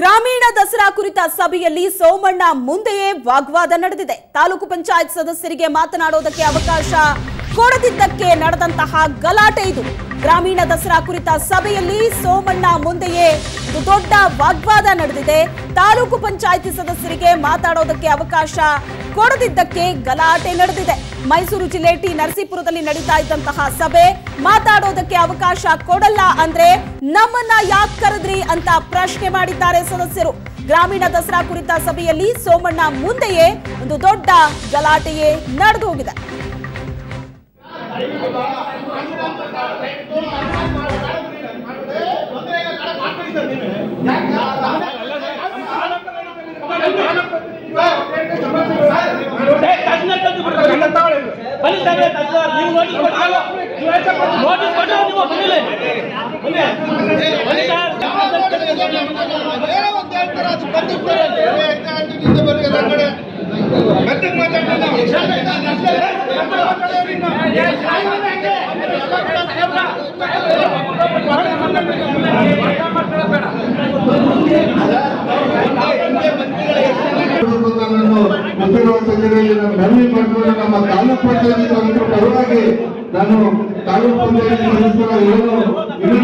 ಗ್ರಾಮೀಣ ದಸರಾ ಕುರಿತ ಸಭೆಯಲ್ಲಿ ಸೋಮಣ್ಣ ಮುಂದೆಯೇ ವಾಗ್ವಾದ ನಡೆದಿದೆ. ತಾಲೂಕು ಪಂಚಾಯತ್ ಸದಸ್ಯರಿಗೆ ಮಾತನಾಡೋದಕ್ಕೆ ಅವಕಾಶ ಕೊಡದಿದ್ದಕ್ಕೆ ನಡೆದಂತಹ ಗಲಾಟೆ ಇದು. ಗ್ರಾಮೀಣ ದಸರಾ ಕುರಿತ ಸಭೆಯಲ್ಲಿ ಸೋಮಣ್ಣ ಮುಂದೆಯೇ ದೊಡ್ಡ ವಾಗ್ವಾದ ನಡೆದಿದೆ. ತಾಲೂಕು ಪಂಚಾಯತಿ ಸದಸ್ಯರಿಗೆ ಮಾತಾಡೋದಕ್ಕೆ ಅವಕಾಶ ಕೊಡದಿದ್ದಕ್ಕೆ ಗಲಾಟೆ ನಡೆದಿದೆ. ಮೈಸೂರು ಜಿಲ್ಲೆ ಟಿ ನರಸೀಪುರದಲ್ಲಿ ನಡೀತಾ ಇದ್ದಂತಹ ಸಭೆ ಮಾತಾಡೋದಕ್ಕೆ ಅವಕಾಶ ಕೊಡಲ್ಲ ಅಂದ್ರೆ ನಮ್ಮನ್ನ ಯಾಕೆ ಕರೆದ್ರಿ ಅಂತ ಪ್ರಶ್ನೆ ಮಾಡಿದ್ದಾರೆ ಸದಸ್ಯರು. ಗ್ರಾಮೀಣ ದಸರಾ ಕುರಿತ ಸಭೆಯಲ್ಲಿ ಸೋಮಣ್ಣ ಮುಂದೆಯೇ ಒಂದು ದೊಡ್ಡ ಗಲಾಟೆಯೇ ನಡೆದು ಹೋಗಿದೆ. ಸರ್ ನೀವು ಕೊಟ್ಟು ನೋಟಿಸ್ ಕೊಟ್ಟು ನೀವು ಬಂದಿಲ್ಲ ಬನ್ನಿ ಬನ್ನಿ ನಮ್ಮ ಮನವಿ ಮಾಡಿಕೊಂಡು ನಮ್ಮ ತಾಲೂಕು ಪಟ್ಟಣ ಪರವಾಗಿ ನಾನು ತಾಲೂಕು ಪಂಚಾಯತ್ ಸದಸ್ಯರ ಏನು